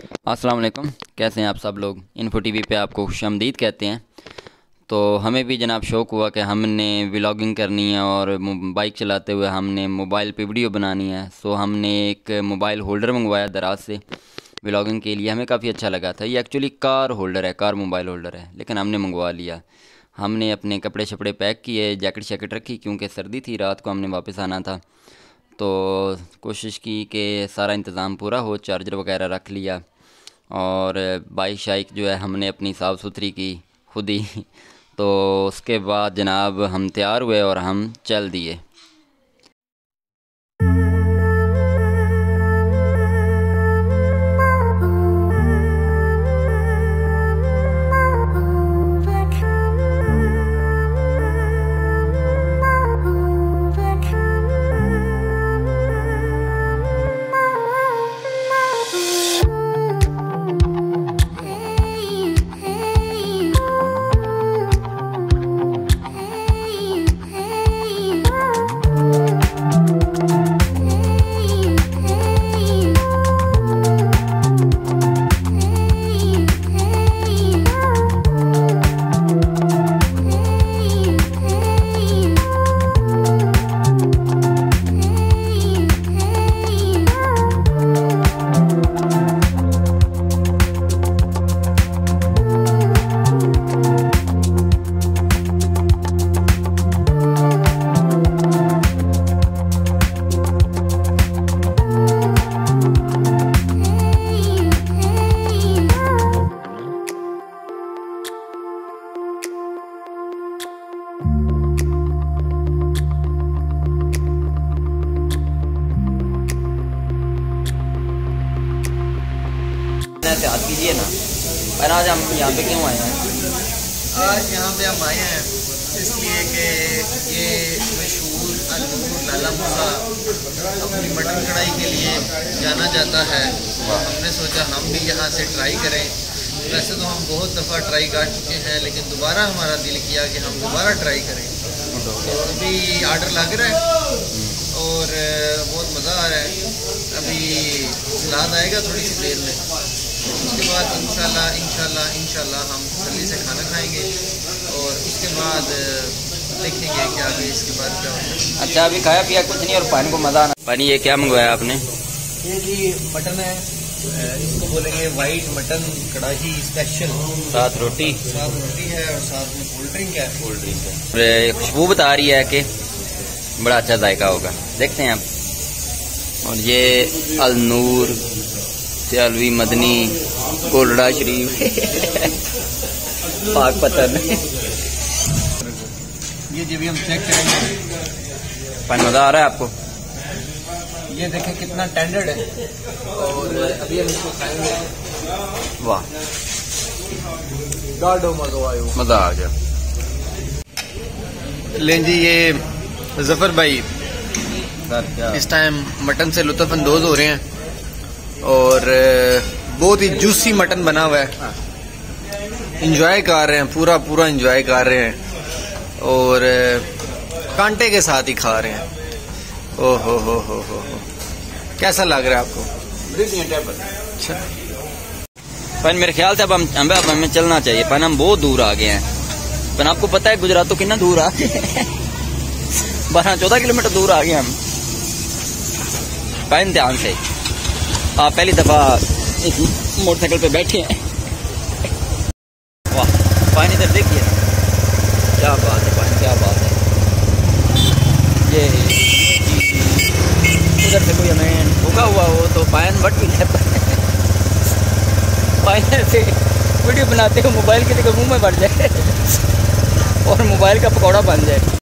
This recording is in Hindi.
वालेकुम कैसे हैं आप सब लोग? इन्फो टीवी पे आपको खुश आमदीद कहते हैं। तो हमें भी जनाब शौक़ हुआ कि हमने व्लॉगिंग करनी है और बाइक चलाते हुए हमने मोबाइल पे वीडियो बनानी है। सो हमने एक मोबाइल होल्डर मंगवाया दराज से। व्लॉगिंग के लिए हमें काफ़ी अच्छा लगा था। ये एक्चुअली कार होल्डर है, कार मोबाइल होल्डर है, लेकिन हमने मंगवा लिया। हमने अपने कपड़े शपड़े पैक किए जैकेट शैकेट रखी, क्योंकि सर्दी थी, रात को हमने वापस आना था। तो कोशिश की कि सारा इंतज़ाम पूरा हो, चार्जर वगैरह रख लिया और बाइक शाइक जो है हमने अपनी साफ़ सुथरी की खुद ही। तो उसके बाद जनाब हम तैयार हुए और हम चल दिए। एहतियात कीजिए ना। पर आज हम यहाँ पे क्यों आए हैं? आज यहाँ पे हम आए हैं इसलिए कि ये मशहूर अलूर लाला मूसा अपनी मटन कढ़ाई के लिए जाना जाता है। तो हमने सोचा हम भी यहाँ से ट्राई करें। वैसे तो हम बहुत दफ़ा ट्राई कर चुके हैं, लेकिन दोबारा हमारा दिल किया कि हम दोबारा ट्राई करें। तो अभी आर्डर लग रहा है और बहुत मज़ा आ रहा है। अभी सलाद आएगा थोड़ी सी देर में। उसके बाद इंशाल्लाह इंशाल्लाह इंशाल्लाह हम जल्दी से खाना खाएँगे और उसके बाद देखेंगे क्या आगे इसके बाद क्या होता है। अच्छा अभी खाया पिया कुछ नहीं और पानी को मज़ा आना। पानी ये क्या मंगवाया आपने? ये जी मटन है इसको बोलेंगे वाइट मटन कड़ाही स्पेशल साथ रोटी। साथ रोटी है और साथ में कोल्ड ड्रिंक है। कोल्ड ड्रिंक है। खुशबू बता रही है कि बड़ा अच्छा जायका होगा। देखते हैं आप। और ये अलनूर सियालवी मदनी कोलड़ा शरीफ। पाक पतन ये जब हम चेक करेंगे। पानी मज़ा आ रहा है आपको? ये देखें कितना टेंडर्ड है। और अभी हम इसको खाएँगे। वाह। डाडो मजो आयो। मज़ा आ गया। लें जी ये ज़फ़र भाई इस टाइम मटन से लुत्फ अंदोज हो रहे हैं। और बहुत ही जूसी मटन बना हुआ है। इंजॉय कर रहे हैं, पूरा पूरा इंजॉय कर रहे हैं। और कांटे के साथ ही खा रहे हैं। ओ हो हो हो हो। हो कैसा लग रहा है आपको? अच्छा। पर मेरे ख्याल से अब हम अब हमें चलना चाहिए। पर हम बहुत दूर आ गए हैं। पर आपको पता है गुजरात तो कितना दूर आ गए बारह चौदह किलोमीटर दूर आ गए हम। पर ध्यान से। आप पहली दफ़ा इस मोटरसाइकिल पे बैठे हैं। वाह, पानी इधर देखिए। क्या बात है पानी क्या बात है। ये उधर से कोई हमें भूखा हुआ हो तो पायन बट भी लेता है। पायन से वीडियो बनाते हो मोबाइल के लिए मुँह में बढ़ जाए और मोबाइल का पकौड़ा बन जाए।